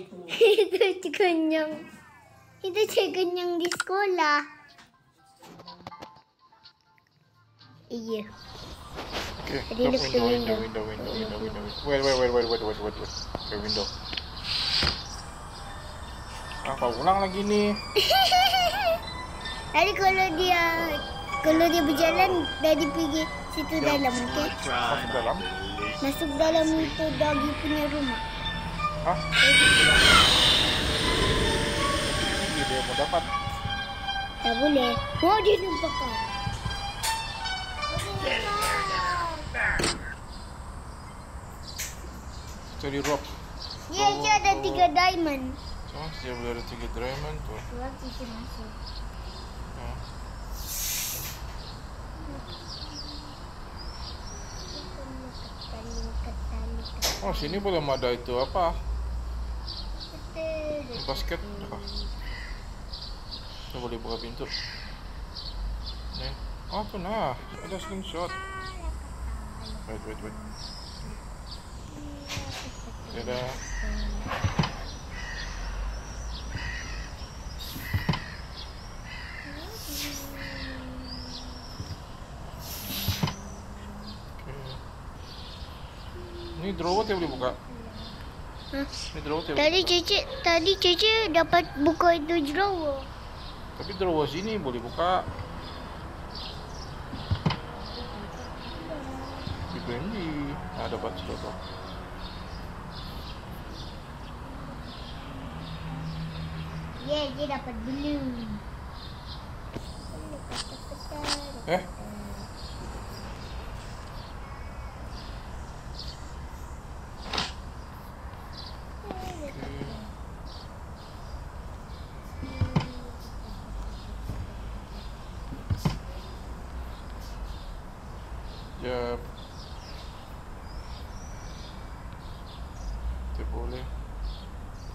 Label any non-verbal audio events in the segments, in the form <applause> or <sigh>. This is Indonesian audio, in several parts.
itu. Itu. Itu kenyang di sekolah. Iya. Okay, look window, window, window. window, window, window, window, window. Wait, wait, wait, wait, wait, wait, wait, wait. Okay, window. Apa ulang lagi nih? <laughs> Tadi kalau dia kalau dia berjalan dari pergi situ dalam, okey? Masuk dalam? Masuk dalam itu dagi punya rumah. Hah? Ini dia mau dapat. Tak boleh. Oh dia nampak kau. Cari rock. Dia je ada tiga diamond. Cuma dia boleh ada tiga diamond tuh. Sebab kita masuk. Hmm. Oh sini belum ada itu apa? Basket. Ah. Kita boleh buka pintu. Nih. Oh tuh nah, ada slingshot. Wait, wait, wait. Dadah. Oke. Ini drawer dia boleh buka. Hah? Boleh Tadi. Cici, tadi Cici dapat buka itu drawer. Tapi drawer sini boleh buka. Di Brandy. Ah, dapat tahu. Ya, dia dapat belum. Eh? Jap. Kita boleh.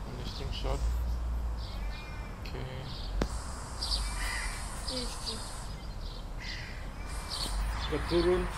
Ini slingshot. Oke. Kita turun. Ini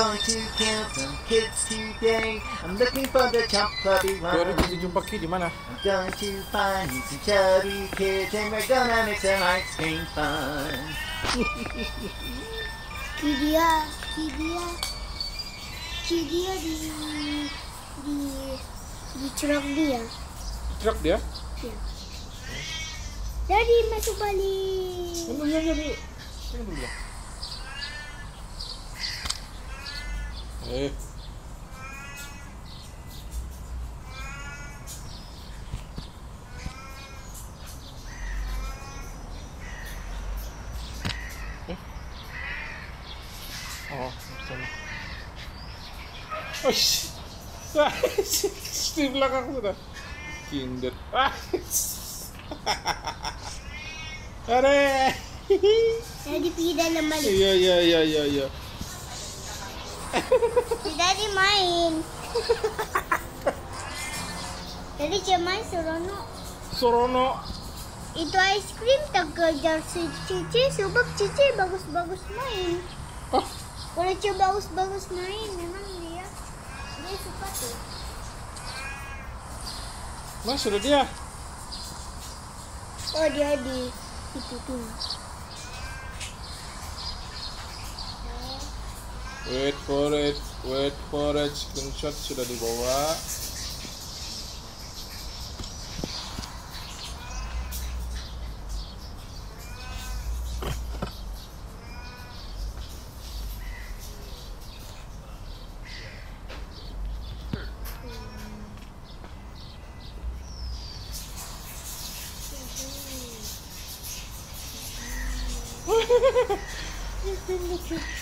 going to kill some kids today. I'm looking for the chump puppy Baru one. kita jumpa Ki di mana? I'm going to find me some chubby kids and we're gonna make some ice cream fun. Ki dia, ki dia, ki dia di di di truk dia. Truk dia? Jadi masuk balik. Tunggu ya ya dulu. Tunggu dulu. Eh. Eh. Oh, di sana. Oh, shit. Ah, di belakang sudah. Kinder. Ah. Are. Pergi dalam balik. Iya iya iya iya iya. Jadi main. Jadi cuma main seronok. Sorono. Itu ice cream tak kejar si Cici sebab Cici bagus-bagus main. Oh, Kalau Cici bagus-bagus main memang dia dia suka tuh. mana sudah dia? Oh dia di itu tuh. wait for it wait for it. Screenshot sudah dibawa Look at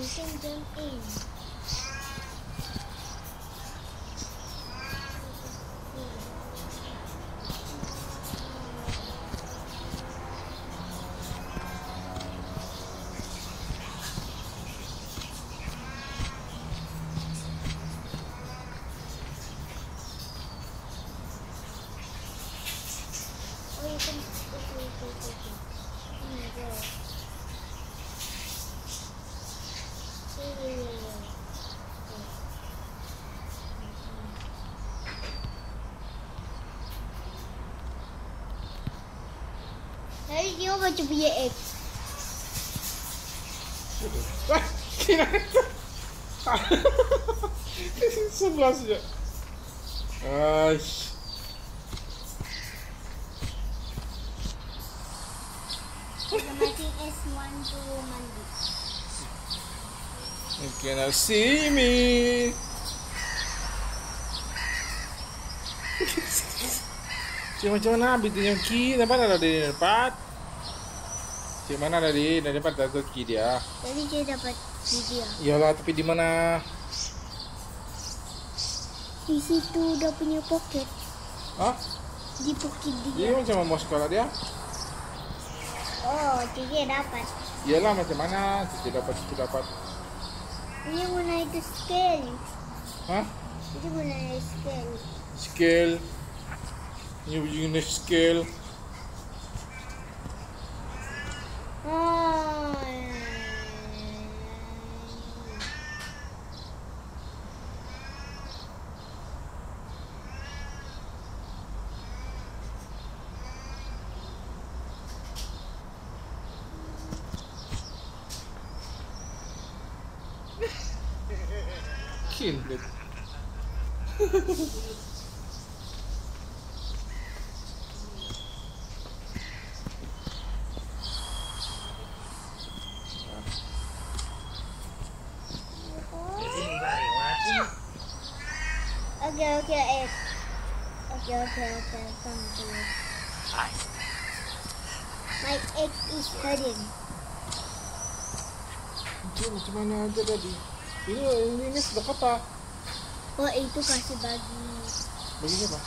You. going to be an egg. Some já Ai. You cannot see me. Cuma-cuma nabi tunjuk kiri, dapat ada di depan. Cik mana di di depan ada key dia. Tadi dia dapat video. Iyalah, tapi di mana? Di situ udah punya pocket. Hah? Di pocket Dia dia. macam mau sekolah dia? Oh, dia dapat. Iyalah macam mana? Cici dapat, cici dapat. Ini guna itu scale. Hah? Itu guna scale. Scale. New unit scale. Oh. Kindlet. <laughs> Is anybody watching? Okay, okay, egg. Okay, okay, okay, come to it. Hi. My egg is hurting. Cik macam mana aja tadi? Ini ini, ini sudah kata. Oh, itu kasih bagi. Bagi siapa?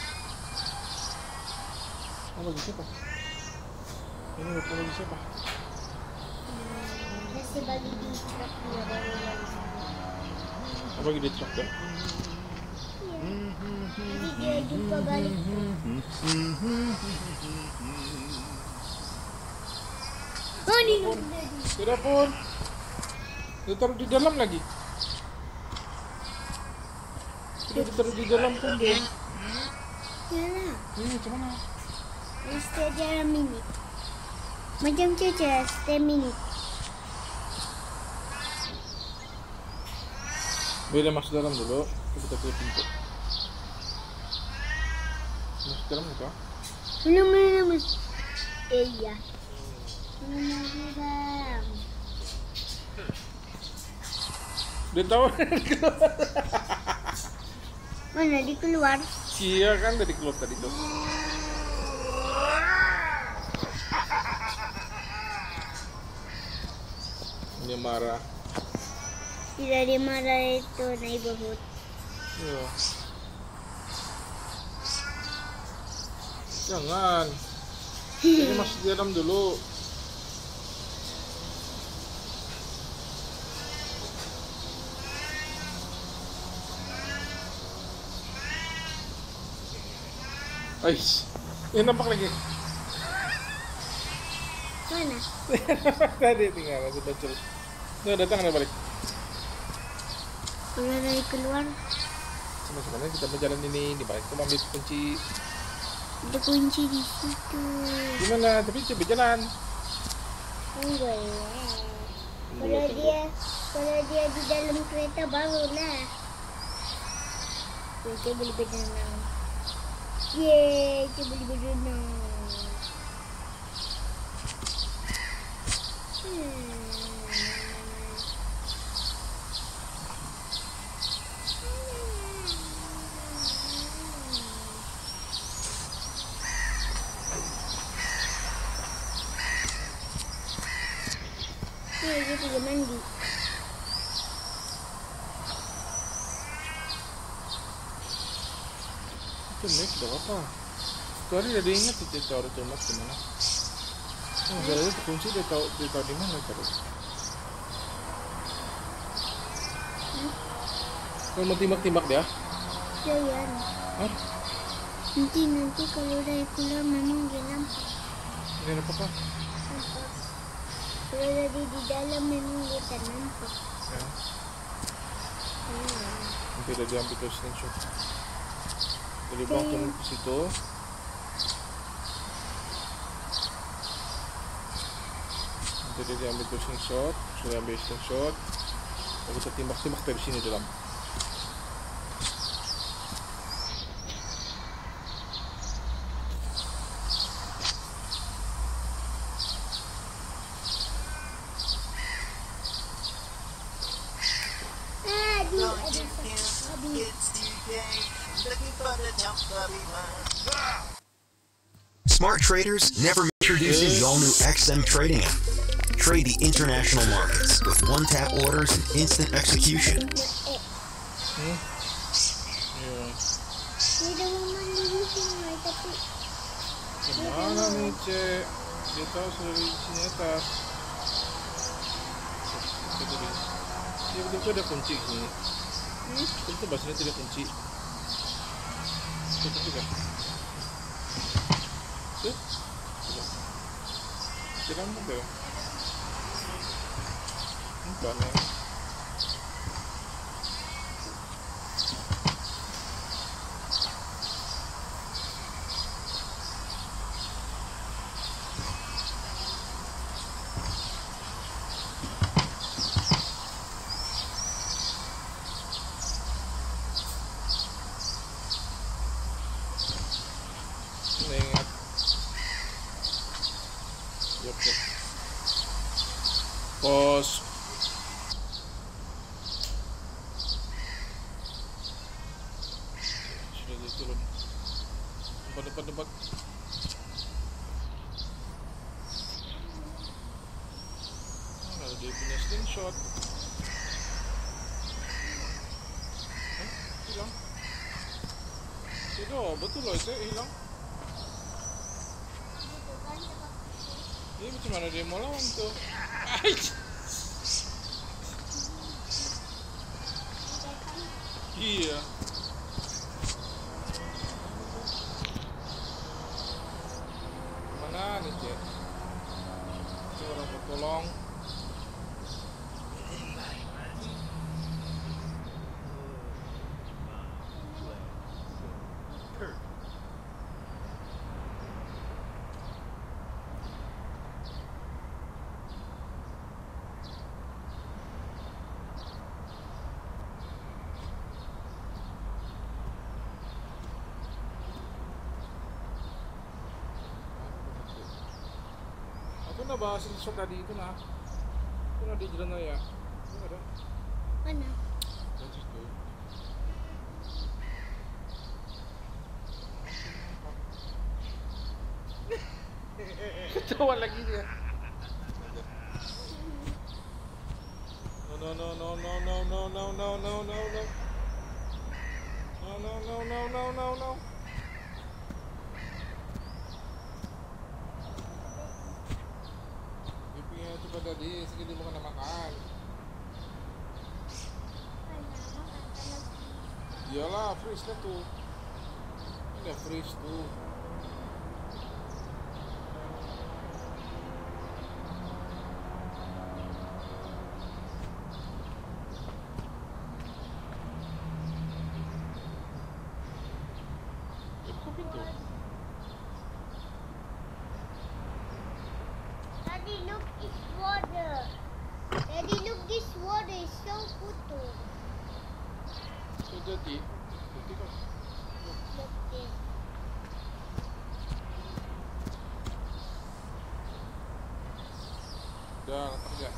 Oh, bagi siapa? Ini bukan bagi siapa? Hmm, kasih bagi di truk dia baru lagi. Oh, bagi di truk ya? Nanti dia jumpa balik. Oh, di Tidak pun. Dia taruh di dalam lagi. Sudah ditaruh di dalam pun dia. Yalah, Ini macam mana? mesti aja minit. Macam cuca, stay minit. Boleh masuk dalam dulu. Kita tutup pintu. Masuk dalam enggak? Belum, belum, belum. Eh, iya. Dia tahu Mana di keluar? Kia kan dari keluar tadi tuh. Dia marah. Tidak dimarah itu neighborhood. Iya. Jangan. Ini masuk di dalam dulu. Ais, ini nampak lagi. Mana? Tadi tinggal masih bocor. Nah, datang ada balik. Kalau dari keluar, Cuma sebenarnya kita berjalan ini di balik itu ambil kunci. ada kunci di situ. Gimana? Tapi coba jalan. Enggak ya. Kalau dia, kalau dia di dalam kereta barulah. Kita boleh berenang. Yeay, kita boleh berenang. Hmm. Hmm. Hmm. Hmm. Hmm. Hmm. itu mix gak apa Kemarin jadi inget itu taruh cemas gimana Oh, jalannya terkunci dia tahu dia tahu di mana cari? Kalau mau timbak-timbak dia? Ya, ya. Hah? Nanti nanti kalau udah pulang mama bilang. Bilang apa kak? Kalau jadi di dalam memang dia tak nampak. Ya. Nanti udah diambil terus screenshot. Jadi buang tuh ke situ. Dia diambil tuh screenshot. Sudah ambil screenshot. Lalu kita timbak-timbak dari sini dalam. traders, never introducing the all-new XM Trading app. Trade the international markets with one-tap orders and instant execution. Tahu atas. Betul-betul ada kunci. Hmm? Betul-betul tidak kunci. Kan? tirando o meu. Então, né? Dia turun. Depan, depan, depan. Mana dia punya screenshot? Eh, hilang. Tidak, betul loh, saya hilang. Ini macam mana dia mau lawan tuh? Iya. Mana nih cek? Itu orang mau tolong. Ako na ba screenshot na dito na? Ito na di dyan na ya. Mana? Just good. Ketawa lagi dia. No no no no no no no no no no no no. No no no no no no no. pa daw di, sige di mo ka na makaan. Iyalah, lá, é frisca tu. Hindi, é frisca to. Jadi, যদি Dah, tidak.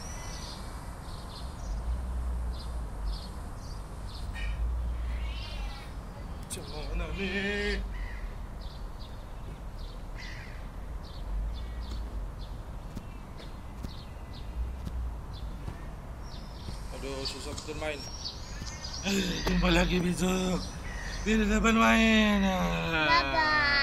Cemana nih? Aduh, susah bermain main. Jumpa lagi besok. Di depan main. Bye-bye.